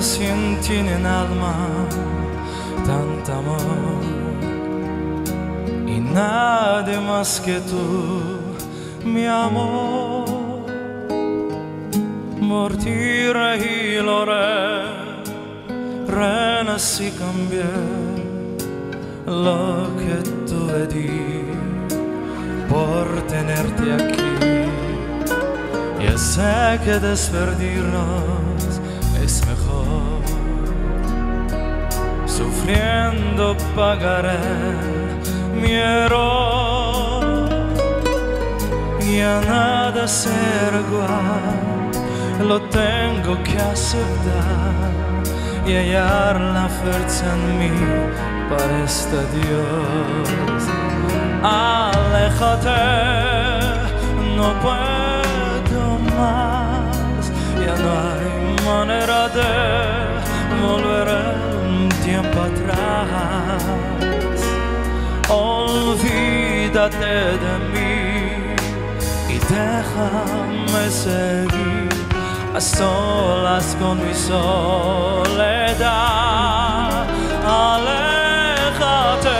senti tiene alma tanto amor e nadie más que tú, mi amo. Mortire e lore, renací cambia lo che tu vedi por tenerti qui e sé que desperdirnos es mejor. Sufriendo pagaré mi error. Ya nada será igual, lo tengo que aceptar y hallar la fuerza en mí para este Dios. Aléjate, no puedo más, ya no hay manera de tiempo atrás. Olvídate de mí y déjame seguir a solas con mi soledad. Aléjate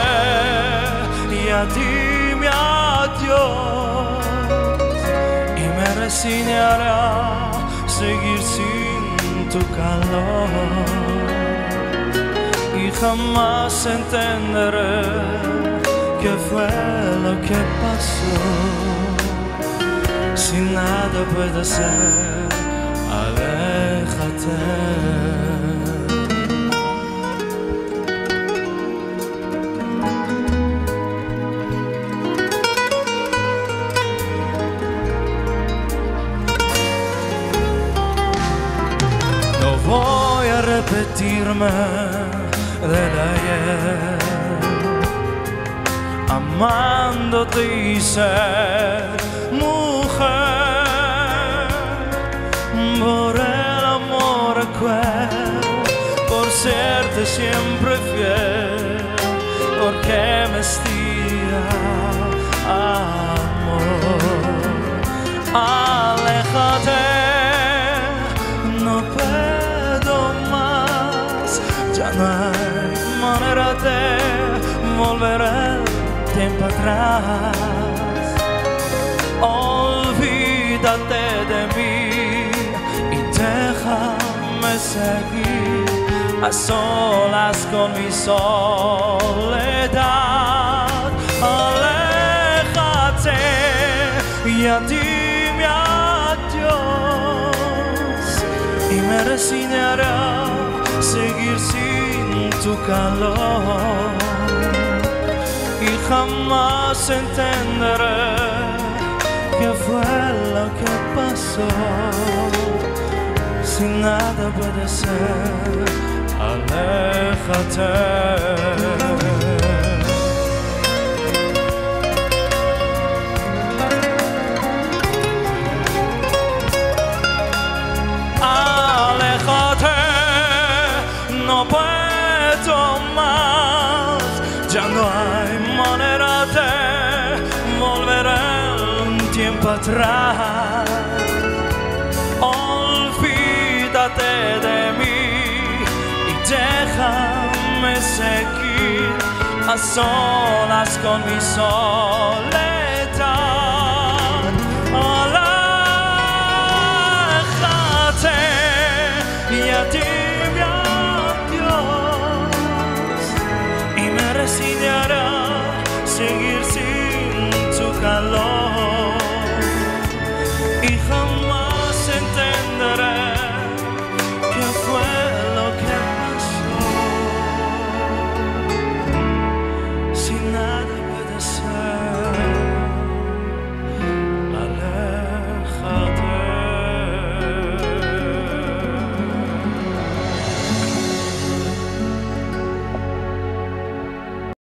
y a ti me adiós y me resignaré a seguir sin tu calor y jamás entenderé qué fue lo que pasó. Si nada puede ser aléjate. Voy a repetirme del ayer, amándote y ser mujer por el amor cruel, por serte siempre fiel, porque me estira amor. Aléjate, ya no hay manera de volver el tiempo atrás. Olvídate de mí y déjame seguir a solas con mi soledad. Aléjate y a ti me adiós y me resignaré a seguir sin tu calor y jamás entenderé qué fue lo que pasó. Si nada puede ser. Aléjate, puedo más, ya no hay manera de volver el tiempo atrás. Olvídate de mí y déjame seguir a solas con mi soledad. Aléjate y a ti calor.